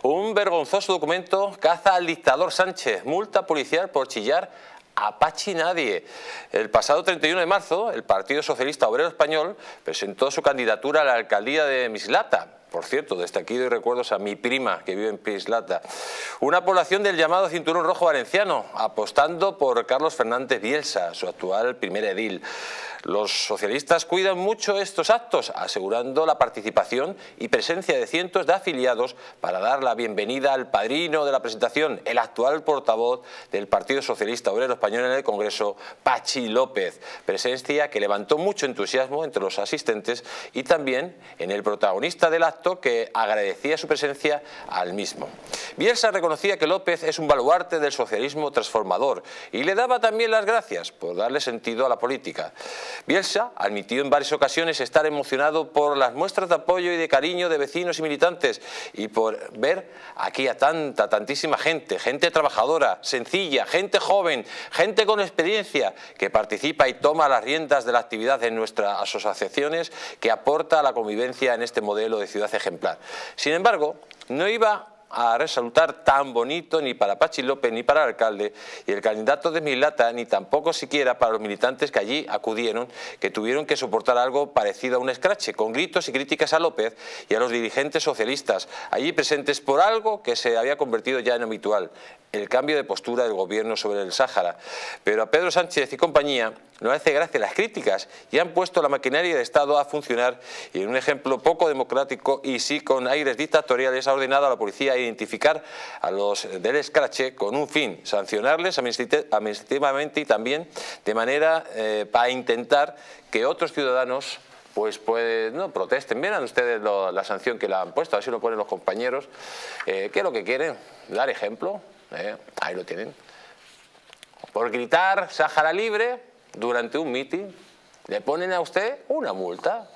Un vergonzoso documento caza al dictador Sánchez, multa policial por chillar a Pachi Nadie. El pasado 31 de marzo, el Partido Socialista Obrero Español presentó su candidatura a la alcaldía de Mislata. Por cierto, desde aquí doy recuerdos a mi prima que vive en Mislata. Una población del llamado Cinturón Rojo Valenciano, apostando por Carlos Fernández Bielsa, su actual primer edil. Los socialistas cuidan mucho estos actos, asegurando la participación y presencia de cientos de afiliados para dar la bienvenida al padrino de la presentación, el actual portavoz del Partido Socialista Obrero Español en el Congreso, Pachi López. Presencia que levantó mucho entusiasmo entre los asistentes y también en el protagonista del acto que agradecía su presencia al mismo. Bielsa reconocía que López es un baluarte del socialismo transformador y le daba también las gracias por darle sentido a la política. Bielsa admitió en varias ocasiones estar emocionado por las muestras de apoyo y de cariño de vecinos y militantes y por ver aquí a tanta, tantísima gente, gente trabajadora, sencilla, gente joven, gente con experiencia que participa y toma las riendas de la actividad en nuestras asociaciones que aporta a la convivencia en este modelo de ciudad ejemplar. Sin embargo, no iba a resaltar tan bonito ni para Pachi López ni para el alcalde y el candidato de Milata ni tampoco siquiera para los militantes que allí acudieron que tuvieron que soportar algo parecido a un escrache con gritos y críticas a López y a los dirigentes socialistas allí presentes por algo que se había convertido ya en habitual el cambio de postura del gobierno sobre el Sáhara. Pero a Pedro Sánchez y compañía no hace gracia las críticas y han puesto la maquinaria de Estado a funcionar y en un ejemplo poco democrático y sí con aires dictatoriales ha ordenado a la policía identificar a los del escrache con un fin, sancionarles administrativamente y también de manera eh, para intentar que otros ciudadanos pues puede, no protesten, miren ustedes la sanción que le han puesto, así lo ponen los compañeros, eh, ¿qué es lo que quieren? Dar ejemplo, ¿eh? ahí lo tienen. Por gritar Sáhara Libre durante un mitin, le ponen a usted una multa.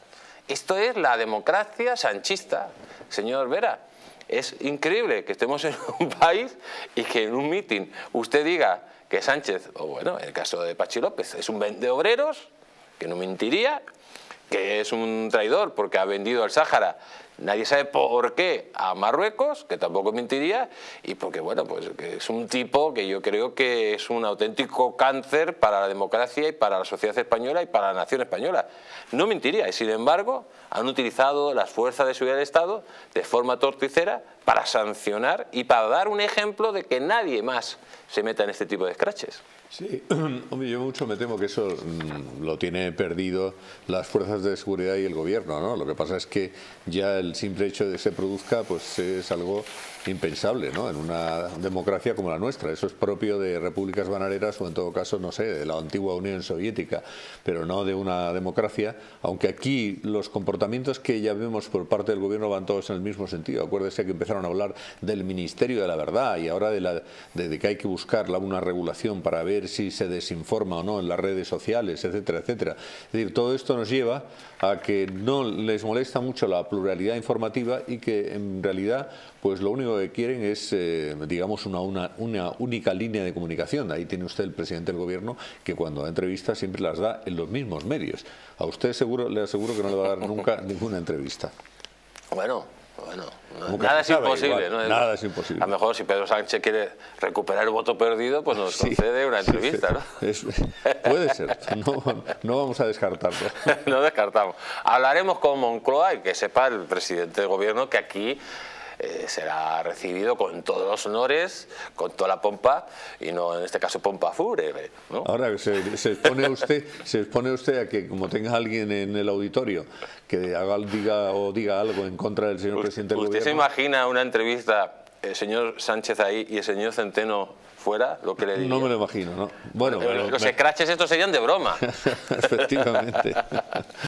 Esto es la democracia sanchista, señor Vera. Es increíble que estemos en un país y que en un mitin usted diga que Sánchez, o bueno, en el caso de Pachi López, es un vende obreros, que no mentiría, que es un traidor porque ha vendido el Sáhara, nadie sabe por qué, a Marruecos, que tampoco mentiría, y porque bueno, pues que es un tipo que yo creo que es un auténtico cáncer para la democracia y para la sociedad española y para la nación española. No mentiría, y sin embargo han utilizado las fuerzas de seguridad del Estado de forma torticera para sancionar y para dar un ejemplo de que nadie más se meta en este tipo de escraches. Sí, hombre, yo mucho me temo que eso mm, lo tiene perdido las fuerzas de seguridad y el gobierno, ¿no? Lo que pasa es que ya el simple hecho de que se produzca, pues es algo impensable, ¿no? En una democracia como la nuestra. Eso es propio de repúblicas bananeras o en todo caso, no sé, de la antigua Unión Soviética, pero no de una democracia, aunque aquí los comportamientos que ya vemos por parte del gobierno van todos en el mismo sentido. Acuérdese que empezaron a hablar del Ministerio de la Verdad y ahora de, la, de que hay que buscar una regulación para ver si se desinforma o no en las redes sociales, etcétera, etcétera. Es decir, todo esto nos lleva a que no les molesta mucho la pluralidad informativa y que en realidad pues lo único que quieren es, eh, digamos, una, una, una, única línea de comunicación. Ahí tiene usted el presidente del gobierno que cuando da entrevistas siempre las da en los mismos medios. A usted seguro, le aseguro que no le va a dar nunca ninguna entrevista. Bueno, bueno, nada es imposible. ¿no? Nada es imposible. A lo mejor si Pedro Sánchez quiere recuperar el voto perdido, pues nos concede una entrevista, ¿no? puede ser, no, no, vamos a descartarlo. no descartamos. Hablaremos con Moncloa y que sepa el presidente del gobierno que aquí eh, será recibido con todos los honores, con toda la pompa, y no en este caso pompa fúrebre. ¿no? Ahora, se, se, expone usted, se expone usted a que como tenga alguien en el auditorio que haga, diga o diga algo en contra del señor presidente del ¿Usted gobierno. se imagina una entrevista, el señor Sánchez ahí y el señor Centeno fuera, lo que le diría? No me lo imagino, ¿no? Bueno, los me... escraches estos serían de broma. Efectivamente.